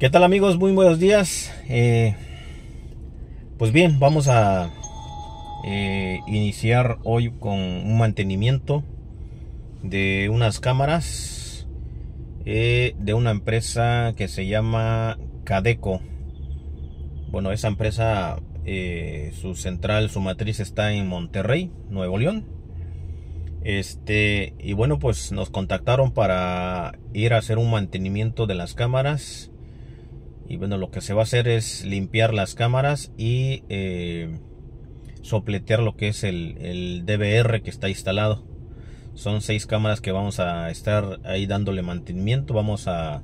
¿Qué tal amigos? Muy buenos días. Eh, pues bien, vamos a eh, iniciar hoy con un mantenimiento de unas cámaras eh, de una empresa que se llama Cadeco. Bueno, esa empresa, su central, su matriz está en Monterrey, Nuevo León. Este, y bueno, pues nos contactaron para ir a hacer un mantenimiento de las cámaras y bueno lo que se va a hacer es limpiar las cámaras y eh, sopletear lo que es el, DVR que está instalado. Son seis cámaras que vamos a estar ahí dándole mantenimiento. Vamos a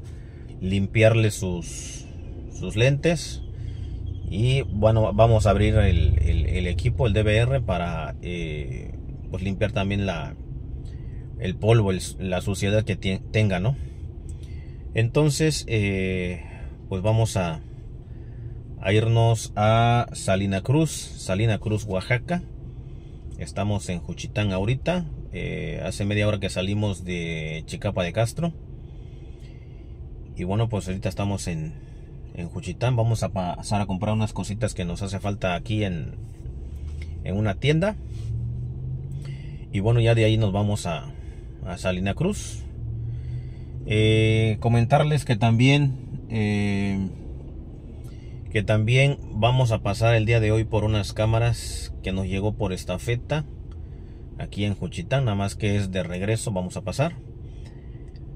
limpiarle sus sus lentes. Y bueno vamos a abrir el, equipo el DVR para eh, pues limpiar también la el polvo la suciedad que tenga no entonces eh, pues vamos a, irnos a Salina Cruz, Salina Cruz, Oaxaca. Estamos en Juchitán ahorita. Eh, hace media hora que salimos de Chicapa de Castro. Y bueno, pues ahorita estamos en, en Juchitán. Vamos a pasar a comprar unas cositas que nos hace falta aquí en, en una tienda. Y bueno, ya de ahí nos vamos a, a Salina Cruz. Eh, comentarles que también eh, que también vamos a pasar el día de hoy por unas cámaras que nos llegó por estafeta aquí en Juchitán, nada más que es de regreso, vamos a pasar.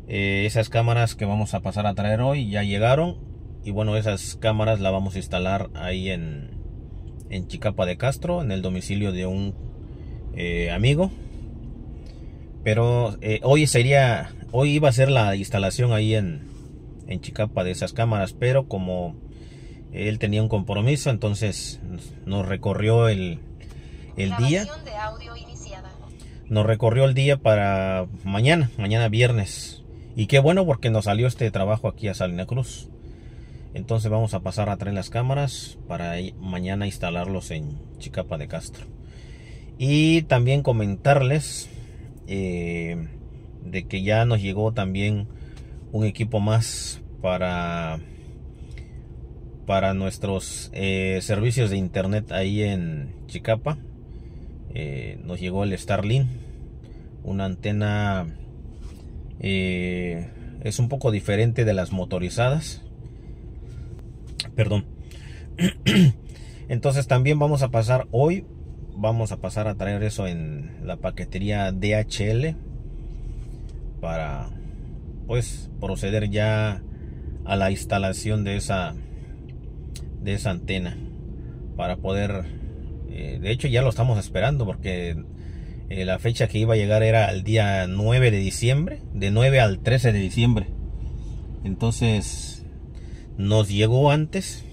Eh, esas cámaras que vamos a pasar a traer hoy ya llegaron y bueno, esas cámaras las vamos a instalar ahí en, en Chicapa de Castro, en el domicilio de un eh, amigo. Pero hoy sería, hoy iba a ser la instalación ahí en, en Chicapa de esas cámaras, pero como él tenía un compromiso, entonces nos recorrió el, el día. Nos recorrió el día para mañana, mañana viernes. Y qué bueno porque nos salió este trabajo aquí a Salina Cruz. Entonces vamos a pasar a traer las cámaras para mañana instalarlos en Chicapa de Castro. Y también comentarles eh, de que ya nos llegó también un equipo más para para nuestros eh, servicios de internet ahí en Chicapa. Eh, nos llegó el Starlink una antena eh, es un poco diferente de las motorizadas. Perdón. Entonces también vamos a pasar hoy vamos a pasar a traer eso en la paquetería DHL para pues proceder ya a la instalación de esa de esa antena para poder eh, de hecho ya lo estamos esperando porque eh, la fecha que iba a llegar era el día 9 de diciembre de 9 al 13 de diciembre. Entonces nos llegó antes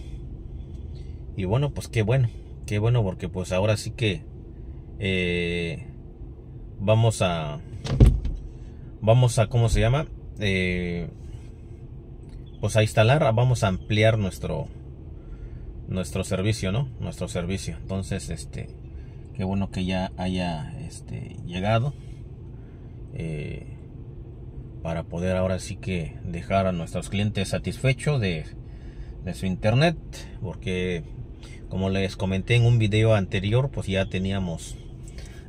y bueno pues qué bueno qué bueno porque pues ahora sí que eh, vamos a vamos a cómo se llama eh, pues a instalar, vamos a ampliar nuestro nuestro servicio, ¿no? Nuestro servicio. Entonces, este, qué bueno que ya haya este, llegado eh, para poder ahora sí que dejar a nuestros clientes satisfechos de, de su internet, porque como les comenté en un video anterior, pues ya teníamos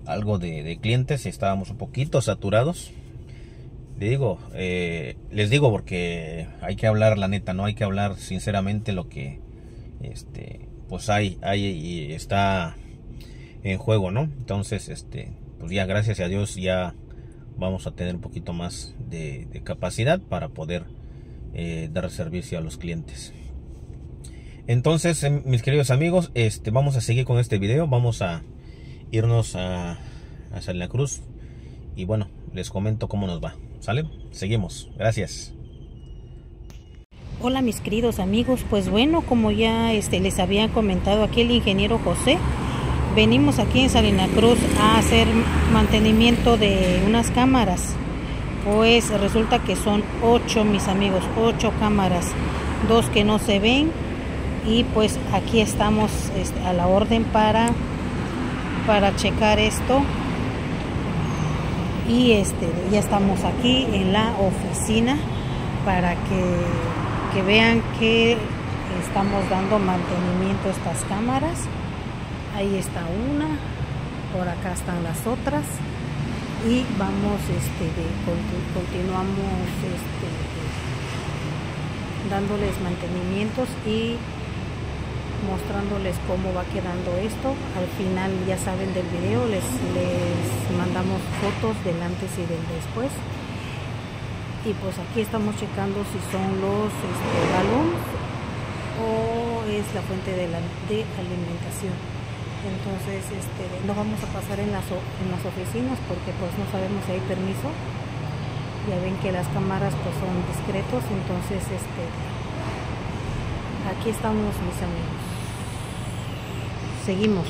algo de, de clientes y estábamos un poquito saturados digo, eh, les digo porque hay que hablar la neta, no hay que hablar sinceramente lo que este pues hay, hay y está en juego, ¿no? Entonces, este, pues ya gracias a Dios ya vamos a tener un poquito más de, capacidad para poder eh, dar servicio a los clientes. Entonces, em, mis queridos amigos, este, vamos a seguir con este video, vamos a irnos a, a Salina Cruz y bueno, les comento cómo nos va. ¿Sale? Seguimos. Gracias. Hola mis queridos amigos, pues bueno, como ya este, les había comentado aquí el ingeniero José, venimos aquí en Salina Cruz a hacer mantenimiento de unas cámaras. Pues resulta que son ocho mis amigos, ocho cámaras, dos que no se ven y pues aquí estamos este, a la orden para, para checar esto y este ya estamos aquí en la oficina para que, que vean que estamos dando mantenimiento a estas cámaras. Ahí está una por acá están las otras. Y vamos este continuamos este dándoles mantenimientos y mostrándoles cómo va quedando esto. Al final ya saben del video les, les mandamos fotos del antes y del después. Y pues aquí estamos checando si son los este, balones o es la fuente de, la, de alimentación. Entonces este, no vamos a pasar en las, en las oficinas porque pues no sabemos si hay permiso. Ya ven que las cámaras pues son discretos entonces este aquí estamos mis amigos. Seguimos